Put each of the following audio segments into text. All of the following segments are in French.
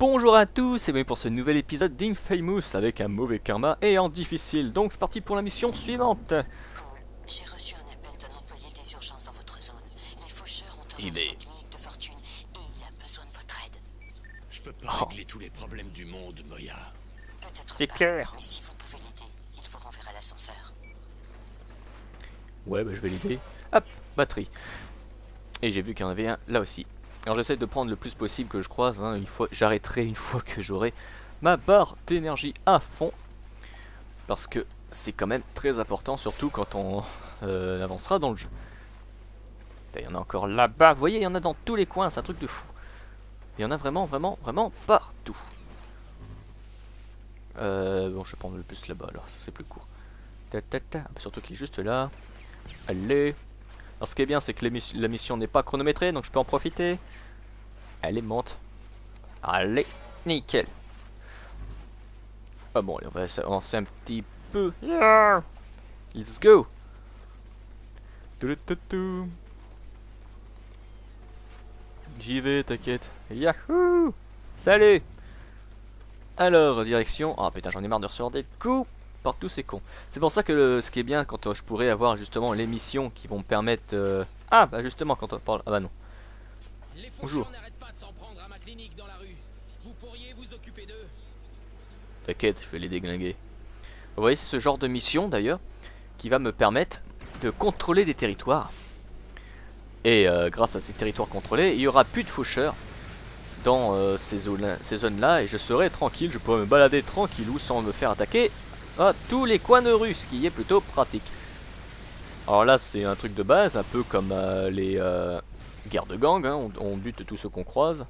Bonjour à tous et bienvenue pour ce nouvel épisode d'Infamous avec un mauvais karma et en difficile. Donc c'est parti pour la mission suivante. J'ai reçu un appel d'un employé des urgences dans votre zone. Les faucheurs ont un clinique de fortune et il a besoin de votre aide. Je peux pas Oh. régler tous les problèmes du monde, Moya. Peut-être C'est pas, clair. Mais si vous pouvez l'aider, il vous renverra l'ascenseur. Ouais bah je vais l'aider. Hop, batterie. Et j'ai vu qu'il y en avait un là aussi. Alors j'essaie de prendre le plus possible que je croise. hein, j'arrêterai une fois que j'aurai ma barre d'énergie à fond. Parce que c'est quand même très important, surtout quand on euh, avancera dans le jeu. Il y en a encore là-bas. Vous voyez, il y en a dans tous les coins. C'est un truc de fou. Il y en a vraiment, vraiment, vraiment partout. Euh, bon, je vais prendre le plus là-bas, alors ça c'est plus court. Ta, ta. Ah, bah, Surtout qu'il est juste là. Allez. Alors ce qui est bien, c'est que la mission n'est pas chronométrée, donc je peux en profiter. Allez, monte. Allez, nickel. Ah bon, allez, on va avancer un petit peu. Let's go. J'y vais, t'inquiète. Yahoo Salut Alors, direction... Ah putain, j'en ai marre de recevoir des coups par tous ces cons. C'est pour ça que le- ce qui est bien, quand euh, je pourrais avoir justement les missions qui vont me permettre... euh, Ah, bah justement, quand on parle... Ah bah non. Les Bonjour. faucheurs n'arrêtent pas de s'en prendre à ma clinique dans la rue. Vous pourriez vous occuper d'eux T'inquiète, je vais les déglinguer. Vous voyez, c'est ce genre de mission d'ailleurs qui va me permettre de contrôler des territoires. Et euh, grâce à ces territoires contrôlés, il n'y aura plus de faucheurs dans ces zones- ces zones-là et je serai tranquille, je pourrai me balader tranquillou sans me faire attaquer à tous les coins de rue, ce qui est plutôt pratique. Alors là, c'est un truc de base, un peu comme euh, les euh, guerres de gang, hein, on, bute tous ceux qu'on croise.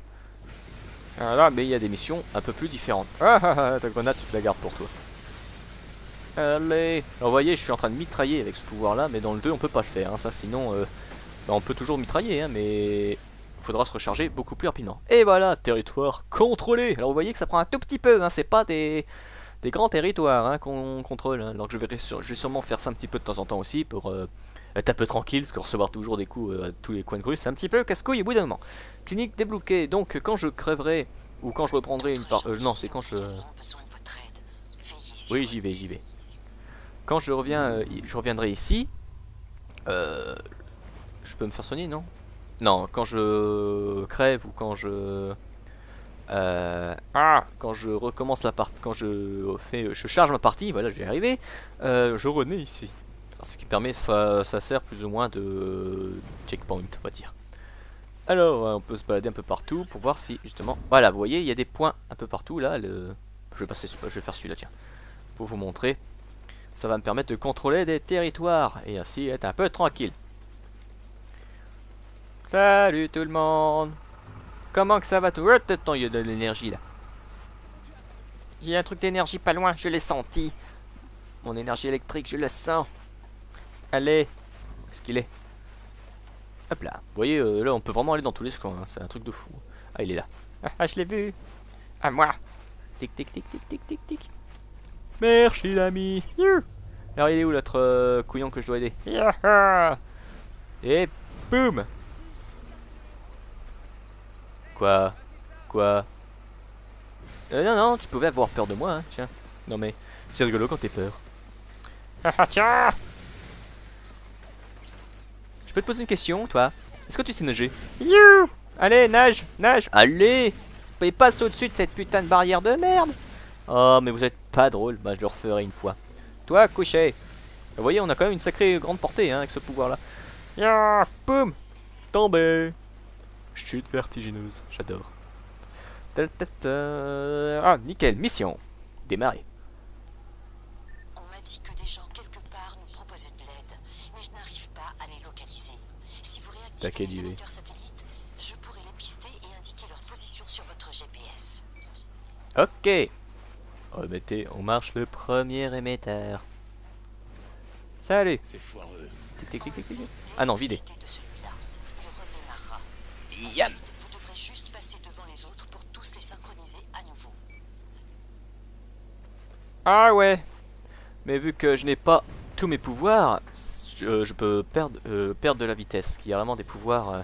Voilà, mais il y a des missions un peu plus différentes. Ah ah ah, ta grenade, tu te la gardes pour toi. Allez Alors vous voyez, je suis en train de mitrailler avec ce pouvoir là, mais dans le 2 on peut pas le faire, hein, ça sinon euh, bah, on peut toujours mitrailler, hein, mais il faudra se recharger beaucoup plus rapidement. Et voilà, territoire contrôlé Alors vous voyez que ça prend un tout petit peu, hein, c'est pas des, des grands territoires hein, qu'on contrôle, hein, alors que je vais, sûrement faire ça un petit peu de temps en temps aussi pour euh, être un peu tranquille, parce que recevoir toujours des coups euh, à tous les coins de rue, c'est un petit peu casse-couille au bout d'un moment. Clinique débloquée, donc quand je crèverai, ou quand je reprendrai une part... euh, non, c'est quand je... Oui, j'y vais, j'y vais. Quand je reviens, euh, je reviendrai ici. Je peux me faire soigner, non? Non, quand je crève ou quand je euh, ah, quand je recommence la partie, quand je fais, je charge ma partie, voilà, je vais y arriver. euh, je renais ici. Alors, ce qui permet, ça, ça sert plus ou moins de checkpoint, on va dire. Alors, euh, on peut se balader un peu partout pour voir si justement, voilà, vous voyez, il y a des points un peu partout là. Le, je vais passer, je vais faire celui-là, tiens, pour vous montrer. Ça va me permettre de contrôler des territoires et ainsi être un peu tranquille. Salut tout le monde Comment que ça va tout attends, il y a de l'énergie là. J'ai un truc d'énergie pas loin, je l'ai senti. Mon énergie électrique, je le sens. Allez, où est-ce qu'il est? Hop là. Vous voyez, euh, là on peut vraiment aller dans tous les coins, hein, c'est un truc de fou. Ah, il est là. Ah, ah, je l'ai vu. À moi. Tic tic tic tic tic tic tic. Merci l'ami. Alors il est où l'autre euh, couillon que je dois aider? Yaha. Et boum Quoi Quoi euh, Non, non, tu pouvais avoir peur de moi, hein, tiens. Non mais, c'est rigolo quand t'es peur. Tiens Je peux te poser une question, toi? Est-ce que tu sais nager? You Allez, nage, nage Allez Et passe au-dessus de cette putain de barrière de merde Oh, mais vous êtes pas drôle. Bah, je le referai une fois. Toi, couché. Vous voyez, on a quand même une sacrée grande portée hein, avec ce pouvoir-là. Ya, boum Tombé Chute vertigineuse, j'adore. Ta, ta, ta. Ah, nickel, mission. Démarrer. On m'a dit que des gens quelque part nous proposaient de l'aide, mais je n'arrive pas à les localiser. Si vous T'as réactivez quelle les idée émetteurs satellites, je pourrai les pister et indiquer leur position sur votre GPS. Ok. Remettez en marche le premier émetteur. Salut. C'est foireux. Tic, tic, tic, tic, tic. Ah non, vidé. Profitez de celui-là. Il redémarrera. Ensuite, vous devrez juste passer devant les autres pour tous les synchroniser à nouveau. Ah ouais. Mais vu que je n'ai pas tous mes pouvoirs, je, euh, je peux perdre, euh, perdre de la vitesse. Qui a vraiment des pouvoirs, euh,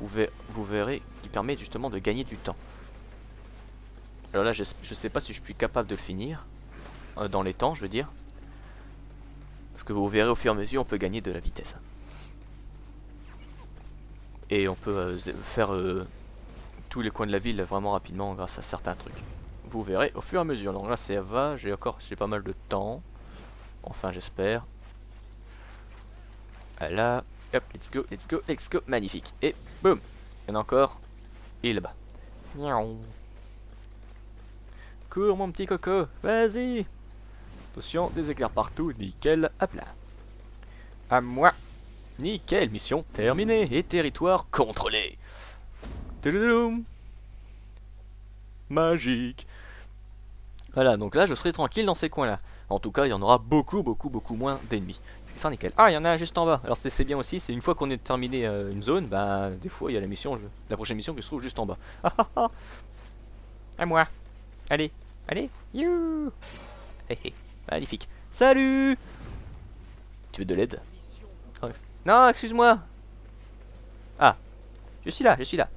vous, ver- vous verrez, qui permet justement de gagner du temps. Alors là, je, je sais pas si je suis capable de le finir. euh, dans les temps, je veux dire. Parce que vous verrez au fur et à mesure, on peut gagner de la vitesse. Et on peut euh, faire euh, tous les coins de la ville vraiment rapidement grâce à certains trucs. Vous verrez au fur et à mesure. Donc là, ça va. J'ai encore j'ai pas mal de temps. Enfin, j'espère. Voilà. Hop, let's go, let's go, let's go. Magnifique. Et boum. Il y en a encore. Et là-bas. Miaou. Cours, mon petit coco. Vas-y. Attention, des éclairs partout. Nickel. Hop là. À moi. Nickel, mission terminée. Et territoire contrôlé. Magique. Voilà, donc là, je serai tranquille dans ces coins-là. En tout cas, il y en aura beaucoup, beaucoup, beaucoup moins d'ennemis. C'est ça, nickel. Ah, il y en a juste en bas. Alors, c'est bien aussi, c'est une fois qu'on est terminé euh, une zone, bah, des fois, il y a la mission, la prochaine mission qui se trouve juste en bas. Ah, ah, ah. À moi. Allez, allez. You. Hé, hé. Magnifique. Salut Tu veux de l'aide? Ex- Non, excuse-moi. Ah, je suis là, je suis là.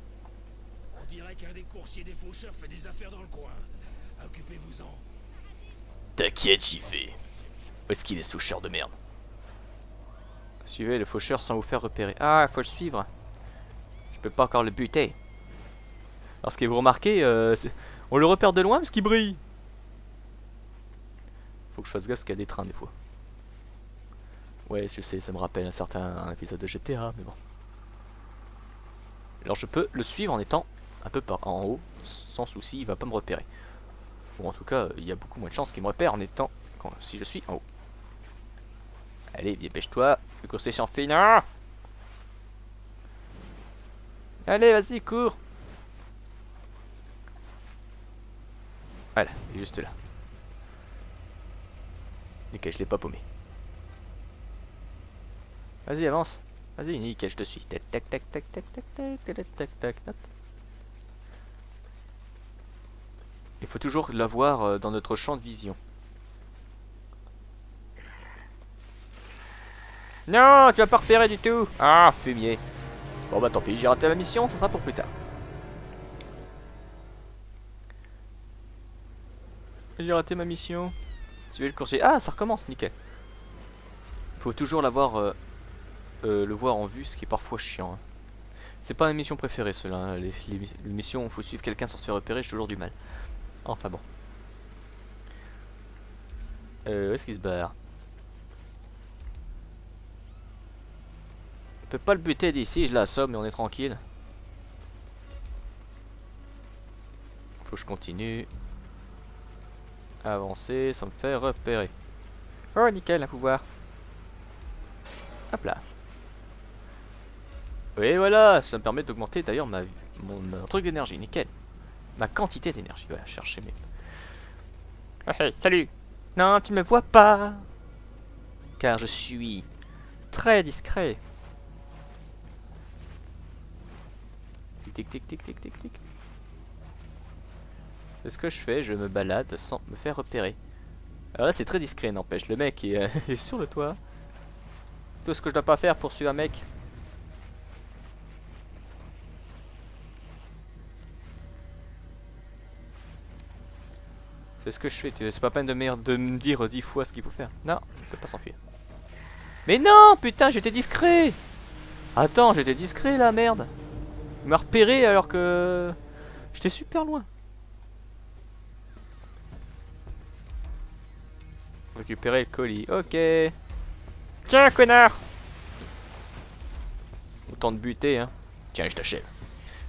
On dirait qu'un des coursiers des faucheurs fait des affaires dans le coin. Occupez-vous-en. T'inquiète, j'y vais. Où est-ce qu'il est, ce faucheur de merde? Suivez le faucheur sans vous faire repérer. Ah, faut le suivre. Je peux pas encore le buter. Parce que vous remarquez, euh, c'est- on le repère de loin parce qu'il brille. Faut que je fasse gaffe parce qu'il y a des trains des fois. Ouais, je sais, ça me rappelle un certain épisode de GTA, mais bon. Alors je peux le suivre en étant un peu par en haut, sans souci, il va pas me repérer. Ou en tout cas, il y a beaucoup moins de chances qu'il me repère en étant si je suis en haut. Allez, dépêche-toi, le course est finir. Allez, vas-y, cours. Voilà, il est juste là. Nickel, je l'ai pas paumé. Vas-y, avance. Vas-y, nickel, je te suis. Tac, tac, tac, tac, tac, tac, tac, tac, tac, tac, tac. Il faut toujours l'avoir euh, dans notre champ de vision. Non, tu vas pas repérer du tout. Ah, fumier. Bon bah tant pis, j'ai raté la mission, ça sera pour plus tard. J'ai raté ma mission. Suivez le coursier. Ah, ça recommence, nickel. Faut toujours l'avoir, euh, euh, le voir en vue, ce qui est parfois chiant. hein. C'est pas ma mission préférée, cela. hein. Les, missions où il faut suivre quelqu'un sans se faire repérer, j'ai toujours du mal. Enfin bon. Euh, où est-ce qu'il se barre? Je peux pas le buter d'ici, je l'assomme et on est tranquille. Faut que je continue. Avancer sans me faire repérer. Oh nickel, un pouvoir. Hop là. Oui voilà, ça me permet d'augmenter d'ailleurs ma mon, mon truc d'énergie, nickel. Ma quantité d'énergie, voilà, chercher mes... Ah, salut Non, tu me vois pas Car je suis très discret. Tic tic tic tic tic tic. C'est ce que je fais, je me balade sans me faire repérer. Alors là c'est très discret n'empêche, le mec est, euh, est sur le toit. Tout ce que je dois pas faire pour suivre un mec. C'est ce que je fais, c'est pas peine de me dire dix fois ce qu'il faut faire. Non, je peux pas s'enfuir. Mais non, putain, j'étais discret Attends, j'étais discret là, merde Il m'a repéré alors que... J'étais super loin. Récupérer le colis, ok. Tiens, connard Autant de buter, hein. Tiens, je t'achève.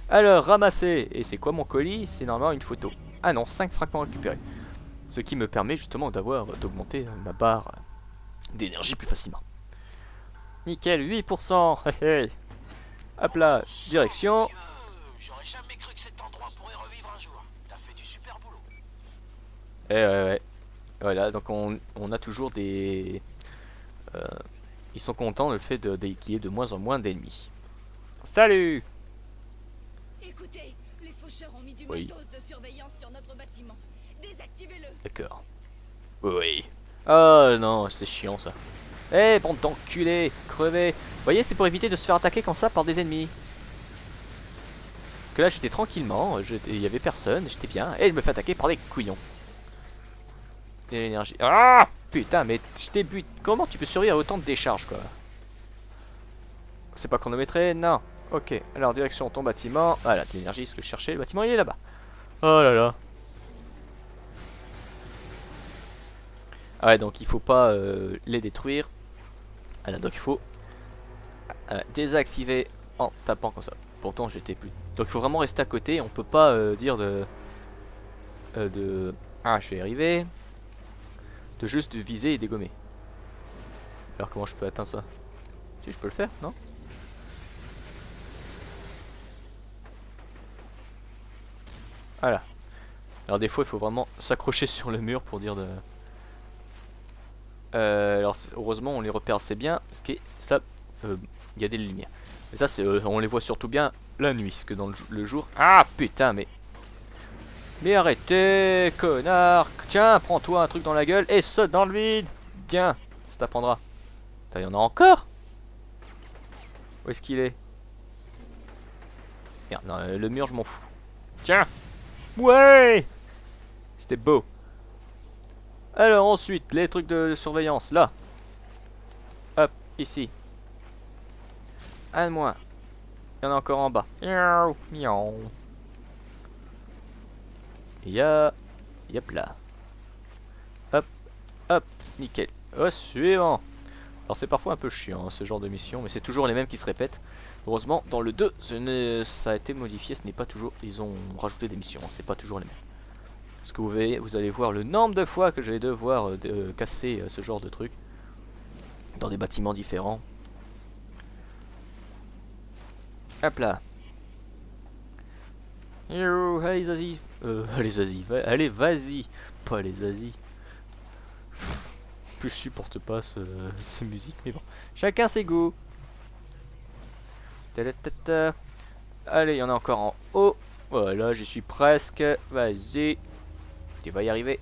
Alors, ramasser. Et c'est quoi mon colis? C'est normalement une photo. Ah non, 5 fragments récupérés. Ce qui me permet justement d'avoir, d'augmenter ma barre d'énergie plus facilement. Nickel, 8%. hé hé. Hop là, direction. J'aurais jamais cru que cet endroit pourrait revivre un jour. T'as fait du super boulot. Eh ouais, ouais. Voilà, donc on, on a toujours des... euh, ils sont contents le fait de, de- qu'il y ait de moins en moins d'ennemis. Salut Écoutez, les faucheurs ont mis du Oui. matos de surveillance sur notre bâtiment. D'accord. Oui. Oh non, c'est chiant ça. Eh, bande d'enculés, crevez. Vous voyez, c'est pour éviter de se faire attaquer comme ça par des ennemis. Parce que là j'étais tranquillement, il y avait personne, j'étais bien, et je me fais attaquer par des couillons. Et l'énergie. Ah Putain, mais je bu. Comment tu peux survivre à autant de décharges quoi? C'est pas chronométré? Non. Ok, alors direction ton bâtiment. Voilà, l'énergie, ce que je cherchais, le bâtiment il est là-bas. Oh là là. Ouais, donc il faut pas euh, les détruire. Voilà, donc il faut euh, désactiver en tapant comme ça. Pourtant j'étais plus. Donc il faut vraiment rester à côté. On peut pas euh, dire de de ah je vais y arriver. De juste viser et dégommer. Alors comment je peux atteindre ça? Si je peux le faire, non? Voilà. Alors des fois il faut vraiment s'accrocher sur le mur pour dire de. Euh, alors heureusement on les repère assez bien parce que ça euh, il y a des lumières. Mais ça c'est euh, on les voit surtout bien la nuit parce que dans le, jou- le jour ah putain mais mais arrêtez connard tiens prends-toi un truc dans la gueule et saute dans le vide tiens ça t'apprendra. Putain y en a encore Où est-ce qu'il est? Merde non, euh, le mur je m'en fous. Tiens Ouais C'était beau. Alors ensuite, les trucs de surveillance, là. Hop, ici. Un de moins. Il y en a encore en bas. Miaou, miaou. Il y a... Yep là. Hop, hop, nickel. Au suivant. Alors c'est parfois un peu chiant hein, ce genre de mission, mais c'est toujours les mêmes qui se répètent. Heureusement, dans le 2, ce n'est- ça a été modifié, ce n'est pas toujours... Ils ont rajouté des missions, hein, c'est pas toujours les mêmes. Parce que vous, verrez, vous allez voir le nombre de fois que je vais devoir euh, euh, casser euh, ce genre de truc. Dans des bâtiments différents. Hop là. Yo, allez Zazie. Euh, allez Zazie, allez vas-y. Pas les Zazie. Je supporte pas ce, ces musiques, mais bon. Chacun ses goûts. Allez, il y en a encore en haut. Voilà, j'y suis presque. Vas-y. Tu vas y arriver.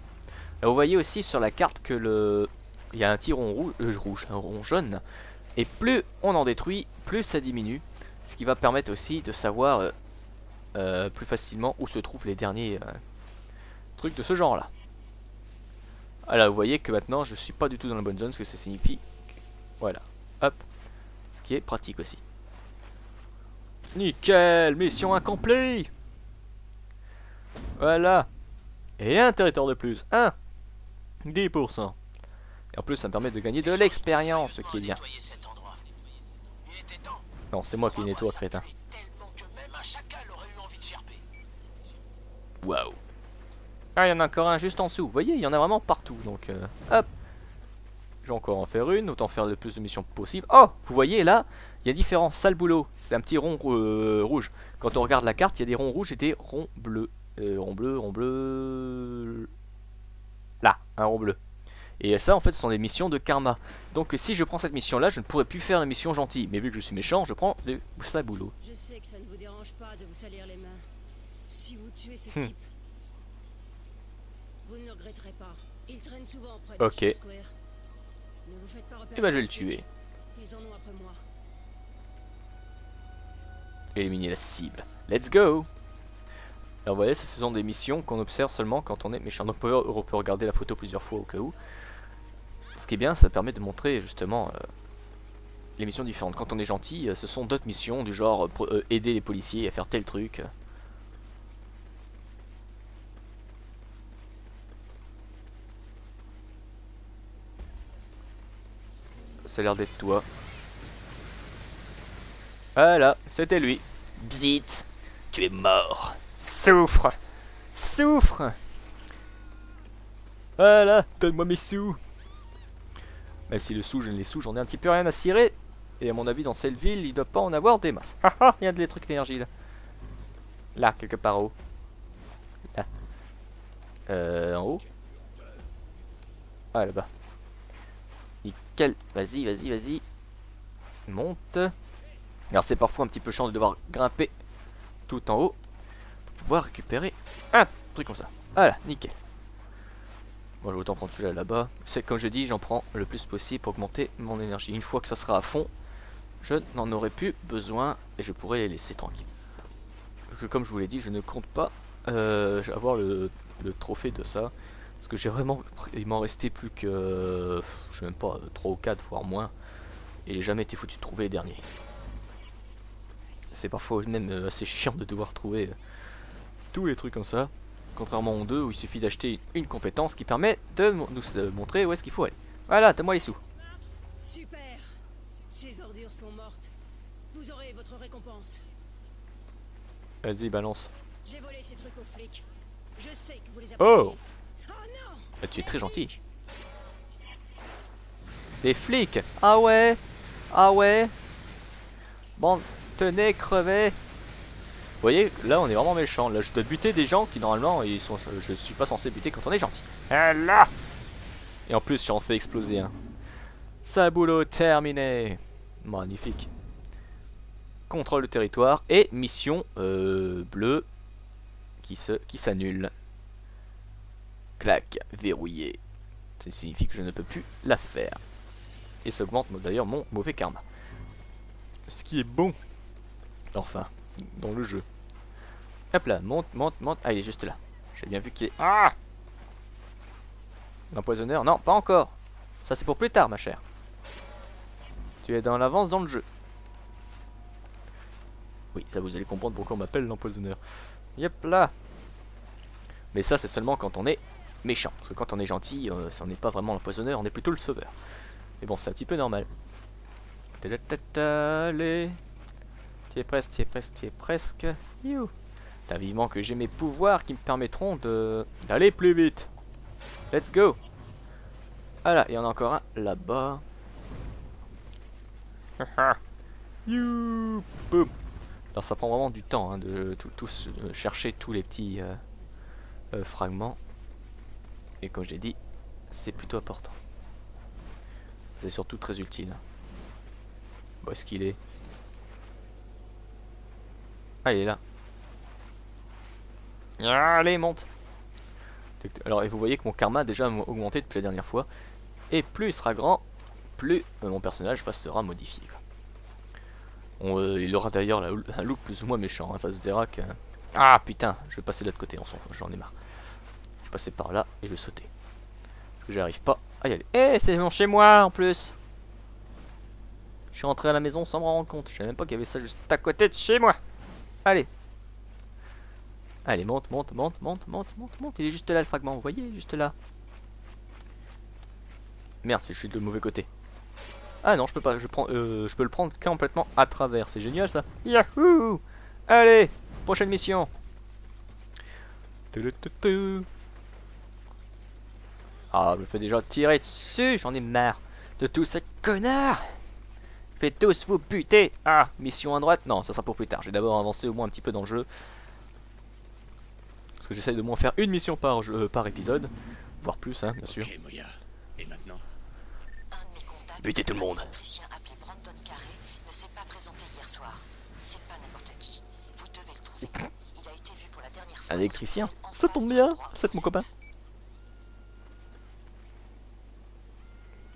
Là, vous voyez aussi sur la carte que le... Il y a un petit rond rouge, euh, rouge, un rond jaune. Et plus on en détruit, plus ça diminue. Ce qui va permettre aussi de savoir euh, euh, plus facilement où se trouvent les derniers euh, trucs de ce genre-là. Voilà, vous voyez que maintenant je suis pas du tout dans la bonne zone, ce que ça signifie. Voilà, hop. Ce qui est pratique aussi. Nickel, mission accomplie Voilà Et un territoire de plus, 1 10% Et en plus ça me permet de gagner de l'expérience, ce qui est bien. Non, c'est moi qui nettoie, crétin. Waouh Ah, il y en a encore un juste en dessous. Vous voyez, il y en a vraiment partout. Donc, euh, hop. Je vais encore en faire une. Autant faire le plus de missions possible. Oh Vous voyez, là, il y a différents sales boulots. C'est un petit rond euh, rouge. Quand on regarde la carte, il y a des ronds rouges et des ronds bleus. Euh, rond bleu, rond bleu... Là, un rond bleu. Et ça, en fait, ce sont des missions de karma. Donc, si je prends cette mission-là, je ne pourrais plus faire une mission gentille. Mais vu que je suis méchant, je prends des sales boulots. Je sais que ça ne vous dérange pas de vous salir les mains. Si vous tuez ce Hmm. type, vous ne le regretterez pas. Il traîne souvent près de Ok. Chef Square. Ne vous faites pas repérer Et bah, je vais le tuer. Ils en ont après moi. éliminer la cible. Let's go Alors vous voyez, ce sont des missions qu'on observe seulement quand on est méchant. Donc on peut, regarder la photo plusieurs fois au cas où. Ce qui est bien, ça permet de montrer justement euh, les missions différentes. Quand on est gentil, euh, ce sont d'autres missions du genre euh, aider les policiers à faire tel truc. Ça a l'air d'être toi. Voilà, c'était lui. Bzit, tu es mort. Souffre. Souffre. Voilà, donne-moi mes sous. Même si le sou, je ne les sous, j'en ai un petit peu rien à cirer. Et à mon avis, dans cette ville, il doit pas en avoir des masses. Haha, il y a des trucs d'énergie là. Là, quelque part haut. Là. Euh, en haut. Ah, là-bas. Nickel. Vas-y, vas-y, vas-y. Monte. Alors c'est parfois un petit peu chiant de devoir grimper tout en haut pouvoir récupérer un truc comme ça. Voilà, nickel. Bon, je vais autant prendre celui-là là-bas. C'est comme je dis, j'en prends le plus possible pour augmenter mon énergie. Une fois que ça sera à fond, je n'en aurai plus besoin et je pourrai les laisser tranquilles. comme je vous l'ai dit, je ne compte pas euh, avoir le, le trophée de ça. Parce que j'ai vraiment... Il m'en restait plus que... Je sais même pas, 3 ou 4, voire moins. Et j'ai jamais été foutu de trouver les derniers. C'est parfois même euh, assez chiant de devoir trouver euh, tous les trucs comme ça. Contrairement aux deux où il suffit d'acheter une compétence qui permet de nous montrer où est-ce qu'il faut aller. Voilà, donne-moi les sous. Super Ces ordures sont mortes. Vous aurez votre récompense. Vas-y, balance. J'ai volé ces trucs aux flics. Je sais que vous les Oh. Oh non Ah, tu es très gentil. Des flics Ah ouais Ah ouais Bon, tenez, crevez Vous voyez, là on est vraiment méchant. Là je dois buter des gens qui normalement ils sont, je suis pas censé buter quand on est gentil. Ah là Et en plus j'en fais exploser un. Ça boulot terminé Magnifique. Contrôle de territoire et mission euh, bleue qui se qui s'annule. Clac, verrouillé. Ça signifie que je ne peux plus la faire. Et ça augmente d'ailleurs mon mauvais karma. Ce qui est bon. Enfin, dans le jeu. Hop là, monte, monte, monte. Ah, il est juste là. J'ai bien vu qu'il est... Ah L'empoisonneur Non, pas encore. Ça c'est pour plus tard, ma chère. Tu es dans l'avance dans le jeu. Oui, ça vous allez comprendre pourquoi on m'appelle l'empoisonneur. Yep là. Mais ça c'est seulement quand on est méchant. Parce que quand on est gentil, euh, on n'est pas vraiment l'empoisonneur, on est plutôt le sauveur. Mais bon, c'est un petit peu normal. Allez. Tu es presque, tu es presque, tu es presque. You. T'as vivement que j'ai mes pouvoirs qui me permettront de d'aller plus vite. Let's go. Voilà, il y en a encore un là-bas. you. Boum. Alors ça prend vraiment du temps hein, de tout, chercher tous les petits euh, euh, fragments. Et comme j'ai dit, c'est plutôt important. C'est surtout très utile. Où est-ce qu'il est? Ah, il est là. Allez, monte Alors, et vous voyez que mon karma a déjà augmenté depuis la dernière fois. Et plus il sera grand, plus euh, mon personnage sera modifié. euh, il aura d'ailleurs un look plus ou moins méchant. hein, ça se verra que... Ah putain, je vais passer de l'autre côté, j'en ai marre. Je vais passer par là et je vais sauter. Parce que j'arrive pas à y aller. Eh, c'est mon chez moi en plus Je suis rentré à la maison sans me rendre compte. Je savais même pas qu'il y avait ça juste à côté de chez moi. Allez. Allez, monte, monte, monte, monte, monte, monte, monte. Il est juste là le fragment, vous voyez, juste là. Merde, je suis de mauvais côté. Ah non, je peux pas, je prends, euh, je peux le prendre complètement à travers. C'est génial ça. Yahoo Allez, prochaine mission. Ah, je me fais déjà tirer dessus, j'en ai marre de tous ces connards. Vais tous vous buter. Ah, mission à droite Non, ça sera pour plus tard. Je vais d'abord avancer au moins un petit peu dans le jeu. Parce que j'essaye de moins faire une mission par, jeu, par épisode. Voire plus, hein, bien sûr. Ok, Moya. Et maintenant Un de mes contacts, Butez tout le monde. un électricien Ça tombe bien, c'est mon copain.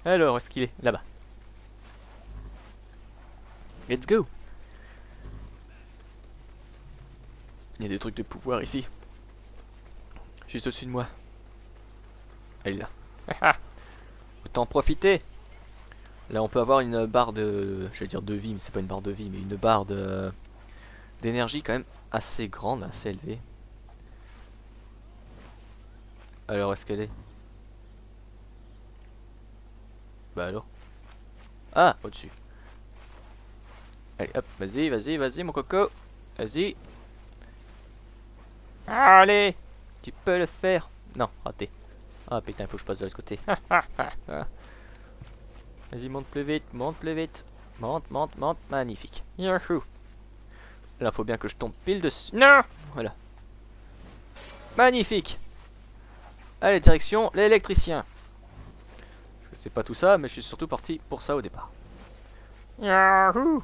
Alors, est-ce qu'il est Là-bas? Let's go Il y a des trucs de pouvoir ici. Juste au-dessus de moi. Elle est là. Autant profiter Là, on peut avoir une barre de... Je vais dire de vie, mais c'est pas une barre de vie, mais une barre de... D'énergie quand même assez grande, assez élevée. Alors, est-ce qu'elle est? Bah alors Ah, au-dessus. Allez, hop, vas-y, vas-y, vas-y, mon coco. Vas-y. Allez Tu peux le faire. Non, raté. Ah putain, il faut que je passe de l'autre côté. vas-y, monte plus vite, monte plus vite. Monte, monte, monte. Magnifique. Yahoo Là, faut bien que je tombe pile dessus. Non Voilà. Magnifique Allez, direction l'électricien. Parce que c'est pas tout ça, mais je suis surtout parti pour ça au départ. Yahoo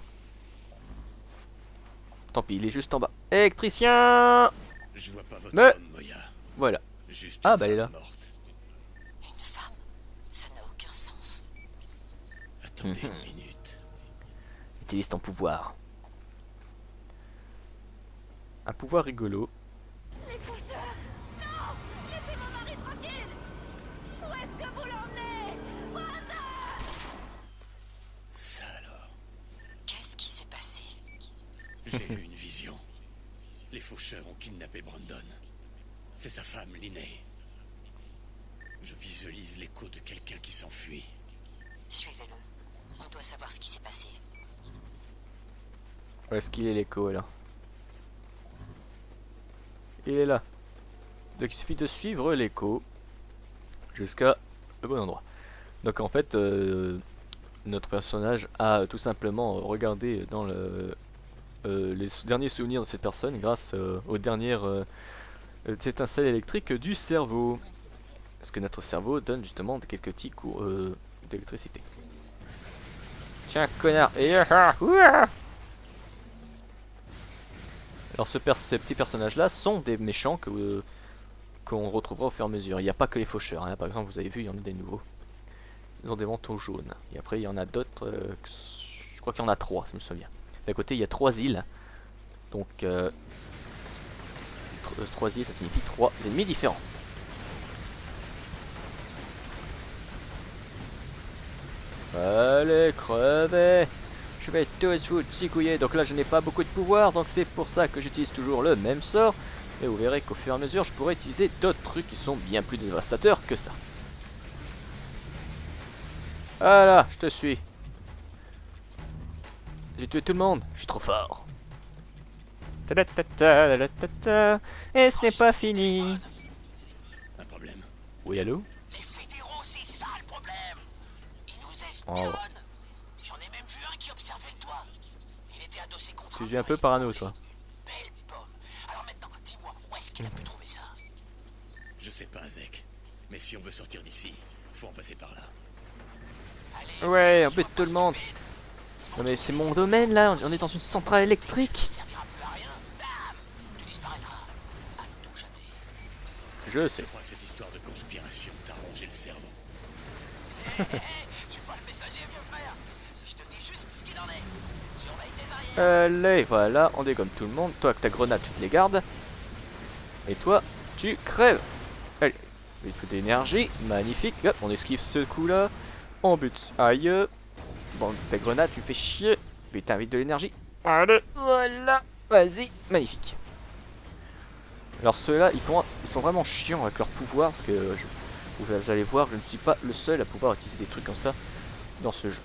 Tant pis, il est juste en bas. Électricien Je vois pas votre Mais- homme, Moya. Voilà. Juste Ah, bah, elle est là. morte. Une femme Ça n'a aucun sens. Attendez une minute. Utilise ton pouvoir. un pouvoir rigolo. Les faucheurs Non Laissez mon mari tranquille Où est-ce que vous l'emmenez? Ça alors, Qu'est-ce qui s'est passé? J'ai eu une vision. Les faucheurs ont kidnappé Brandon. C'est sa femme, Linnea. Je visualise l'écho de quelqu'un qui s'enfuit. Suivez-le. On doit savoir ce qui s'est passé. Où est-ce qu'il est l'écho là Il est là. Donc il suffit de suivre l'écho jusqu'à le bon endroit. Donc en fait, euh, notre personnage a tout simplement regardé dans le, euh, les derniers souvenirs de cette personne grâce euh, aux dernières euh, euh, étincelles électriques du cerveau. Parce que notre cerveau donne justement quelques petits cours euh, d'électricité. Tiens, connard Et ah, ouah alors ce ces petits personnages là sont des méchants que euh, qu'on retrouvera au fur et à mesure. Il n'y a pas que les faucheurs. hein. Par exemple, vous avez vu, il y en a des nouveaux. Ils ont des manteaux jaunes. Et après, il y en a d'autres. euh, je crois qu'il y en a trois, ça me souvient. D'un côté, il y a trois îles. Donc, euh, tr- trois îles, ça signifie trois ennemis différents. Allez, crevez Je vais tous vous zigouiller. Donc là, je n'ai pas beaucoup de pouvoir, donc c'est pour ça que j'utilise toujours le même sort. Et vous verrez qu'au fur et à mesure, je pourrais utiliser d'autres trucs qui sont bien plus dévastateurs que ça. Voilà, je te suis. J'ai tué tout le monde, je suis trop fort. Ta-da-ta-ta, ta-da-ta-ta. Et ce n'est pas fini. Un problème Oui, allô? Les fédéraux, c'est ça le problème. Ils nous Oh. espionnent. J'en ai même vu un qui observait le toit. Il était adossé contre Tu deviens un peu parano, toi. Belle pomme. Alors maintenant, dis-moi, où est-ce qu'il a pu trouver ça? Je sais pas, Zek. Mais si on veut sortir d'ici, faut en passer par là. Ouais, on tout le monde. Non mais c'est mon domaine là, on est dans une centrale électrique. Je sais. Je crois que cette histoire de conspiration t'a rongé le cerveau. Tu vois le messager, vieux frère? Je te dis juste ce qu'il en est. Surveille tes arrières. Allez, voilà, on dégomme tout le monde. Toi, avec ta grenade, tu te les gardes. Et toi, tu crèves. Allez, il faut de l'énergie. Magnifique. Hop, on esquive ce coup-là. On bute. Aïe. Bon, ta grenade, tu fais chier. Putain, vite de l'énergie. Allez, voilà. Vas-y, magnifique. Alors ceux-là, ils, sont vraiment chiants avec leur pouvoir. Parce que euh, je- vous allez voir, je ne suis pas le seul à pouvoir utiliser des trucs comme ça dans ce jeu.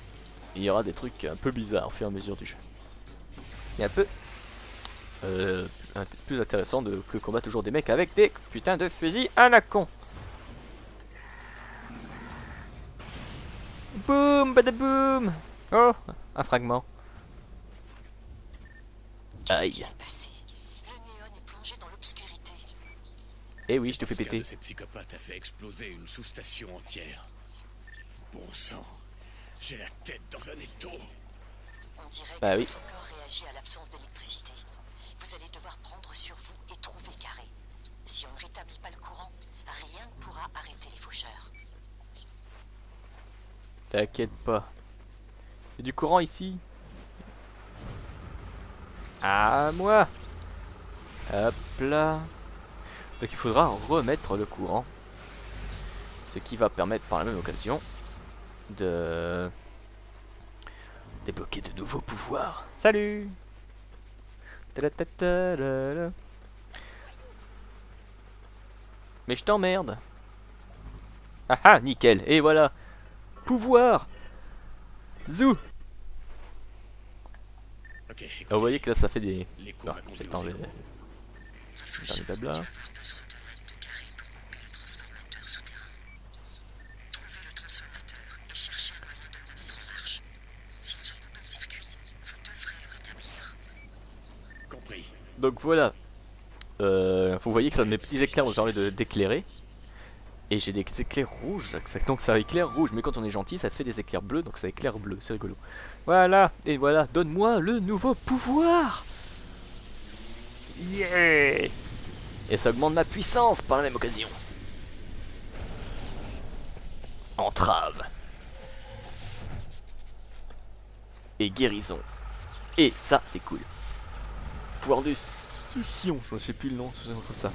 Il y aura des trucs un peu bizarres au fur et à mesure du jeu. Ce qui est un peu euh, plus intéressant de, que combattre toujours des mecs avec des putains de fusils à la con. Boum, badaboum Oh, un fragment. Aïe. Eh oui, je te fais péter. ces psychopathes a fait exploser une sous-station entière. Bon sang, j'ai la tête dans un étau. On dirait Bah que oui. votre corps réagit à l'absence d'électricité. Vous allez devoir prendre sur vous et trouver Carré. Si on ne rétablit pas le courant, rien ne pourra arrêter les faucheurs. T'inquiète pas. Il y a du courant ici? À moi. Hop là. Donc il faudra remettre le courant. Ce qui va permettre par la même occasion de débloquer de nouveaux pouvoirs. Salut. Mais je t'emmerde. Ah ah, nickel. Et voilà. Pouvoir Zou Ah, Vous voyez que là ça fait des... l'écho Ah, m'a conduit j'ai dans les blabla. Compris. Donc voilà. Euh, vous voyez que ça mes petits éclairs me permet de- d'éclairer. Et j'ai des éclairs rouges, donc ça éclaire rouge. Mais quand on est gentil, ça fait des éclairs bleus, donc ça éclaire bleu. C'est rigolo. Voilà, et voilà, donne-moi le nouveau pouvoir Yeah Et ça augmente ma puissance par la même occasion. Entrave. Et guérison. Et ça, c'est cool. Pouvoir du Succion, je ne sais plus le nom, comme ça.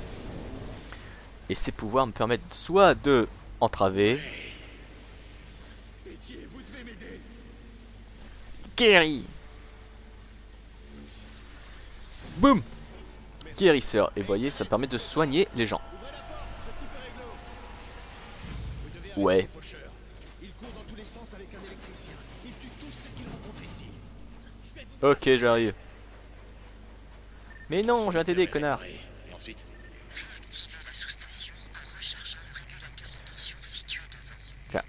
Et ces pouvoirs me permettent soit de entraver. Guéri Boum Guérisseur. Et vous voyez, ça permet de soigner les gens. Ouais. Ok, j'arrive. Mais non, j'ai un TD, connard.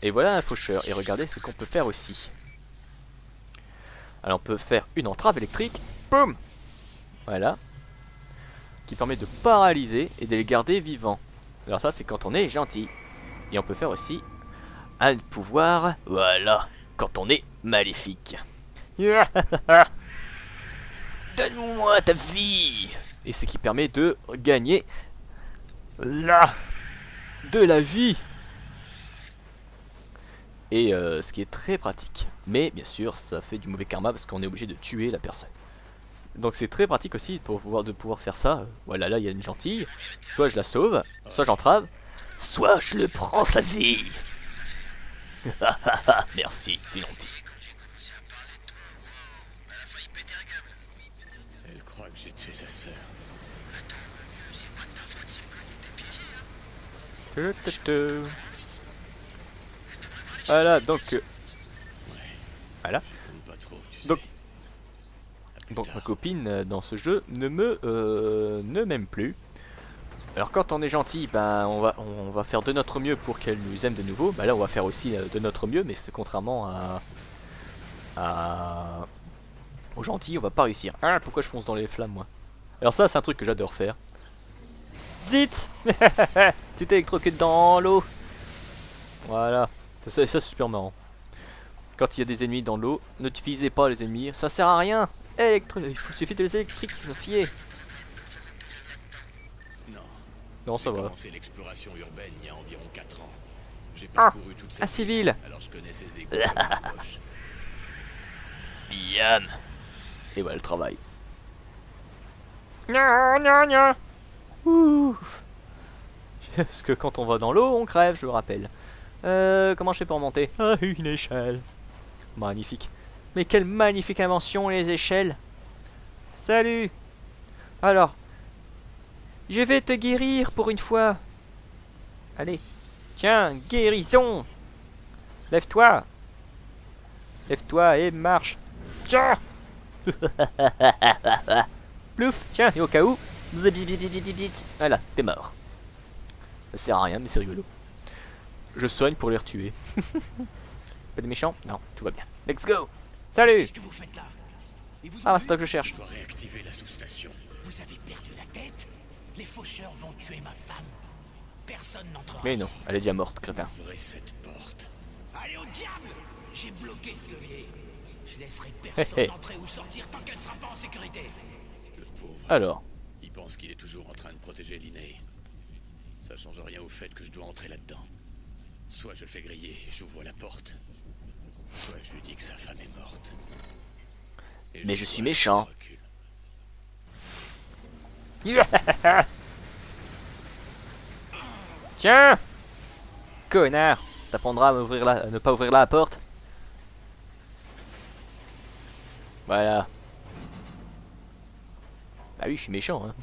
Et voilà un faucheur. Et regardez ce qu'on peut faire aussi. Alors on peut faire une entrave électrique. Boum Voilà. Qui permet de paralyser et de les garder vivants. Alors ça c'est quand on est gentil. Et on peut faire aussi un pouvoir. Voilà. Quand on est maléfique. Donne-moi ta vie Et ce qui permet de gagner là de la vie et euh, ce qui est très pratique. Mais bien sûr, ça fait du mauvais karma parce qu'on est obligé de tuer la personne. Donc c'est très pratique aussi pour pouvoir, de pouvoir faire ça. Voilà, là il y a une gentille. Soit je la sauve, soit j'entrave, soit je le prends sa vie. Merci, c'est gentil. elle croit que j'ai tué sa sœur. Tu-tu-tu. Voilà, donc... euh, Voilà. J'aime pas trop, tu Donc- sais. À plus Donc ma copine euh, dans ce jeu ne me euh, ne m'aime plus. Alors quand on est gentil, ben on va on va faire de notre mieux pour qu'elle nous aime de nouveau. Bah là on va faire aussi euh, de notre mieux, mais c'est contrairement à à aux gentils, on va pas réussir. Ah pourquoi je fonce dans les flammes moi? Alors ça c'est un truc que j'adore faire. Zit Tu t'es dans l'eau. Voilà. Ça, ça, ça, c'est super marrant. Quand il y a des ennemis dans l'eau, n'utilisez pas les ennemis, ça sert à rien. Électro il suffit de les électrifier. Non. Non, ça va. commencé l'exploration urbaine il y a environ 4 ans. J'ai Ah, parcouru toute cette Un civil. alors je connais égouts. Bien. Et voilà le travail. Gna, gna, gna. Ouh. Parce que quand on va dans l'eau, on crève, je le rappelle. Euh, comment je fais pour monter? Ah, une échelle. Magnifique. Mais quelle magnifique invention, les échelles. Salut. Alors, je vais te guérir pour une fois. Allez. Tiens, guérison. Lève-toi. Lève-toi et marche. Tiens Plouf Tiens, et au cas où... Voilà, t'es mort. Ça sert à rien, mais c'est rigolo. Je soigne pour les retuer. Pas de méchants? Non, tout va bien. Let's go Salut que vous faites là? Vous Ah, c'est toi que je cherche. Je dois réactiver la sous-station. Vous avez perdu la tête? Les faucheurs vont tuer ma femme. Personne n'entrera. Mais non, elle est déjà morte, crétin. Ouvrez cette porte. Allez au diable J'ai bloqué ce levier. Je laisserai Hé, personne entrer ou sortir tant qu'elle sera pas en sécurité. Le pauvre. Alors, Il pense qu'il est toujours en train de protéger Linné. Ça change rien au fait que je dois entrer là-dedans. Soit je le fais griller et j'ouvre la porte. Soit je lui dis que sa femme est morte. Et Mais je suis méchant. recule. Tiens Connard Ça t'apprendra à, m'ouvrir la- à ne pas ouvrir la porte. Voilà. Bah oui, je suis méchant, hein.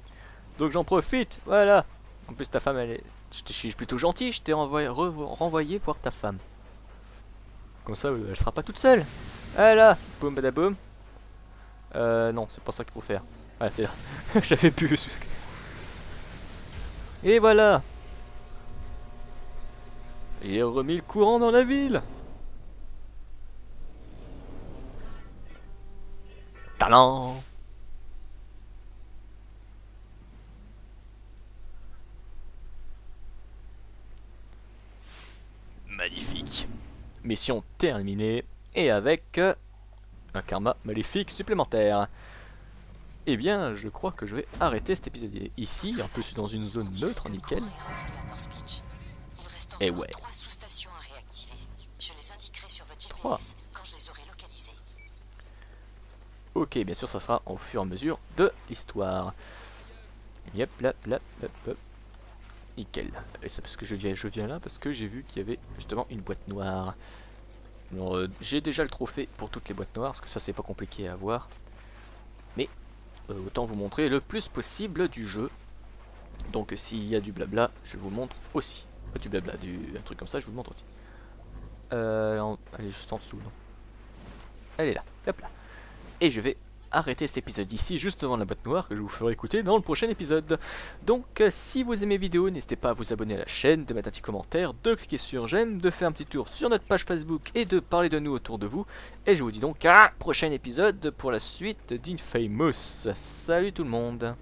Donc j'en profite, voilà. En plus, ta femme, elle est... Je suis plutôt gentil, je t'ai renvoyé, re- renvoyé voir ta femme. Comme ça, elle sera pas toute seule. Voilà, boum badaboum. Euh, non, c'est pas ça qu'il faut faire. Ouais, c'est J'avais pu. Et voilà. Il a remis le courant dans la ville. Talent. Magnifique. Mission terminée. Et avec euh, un karma maléfique supplémentaire. Eh bien, je crois que je vais arrêter cet épisode ici. En plus, dans une zone neutre, nickel. Il Eh ouais. trois. Je je. Ok, bien sûr, ça sera au fur et à mesure de l'histoire. Yep, là, là, hop, hop. Nickel. Et c'est parce que je viens, là parce que j'ai vu qu'il y avait justement une boîte noire. Euh, j'ai déjà le trophée pour toutes les boîtes noires, parce que ça c'est pas compliqué à avoir. Mais euh, autant vous montrer le plus possible du jeu. Donc s'il y a du blabla, je vous montre aussi. Du blabla, du, un truc comme ça, je vous le montre aussi. Euh, elle est juste en dessous, non Elle est là, hop là. Et je vais arrêter cet épisode ici, juste devant la boîte noire, que je vous ferai écouter dans le prochain épisode. Donc, euh, si vous aimez vidéo, n'hésitez pas à vous abonner à la chaîne, de mettre un petit commentaire, de cliquer sur j'aime, de faire un petit tour sur notre page Facebook et de parler de nous autour de vous. Et je vous dis donc à prochain épisode pour la suite d'Infamous. Salut tout le monde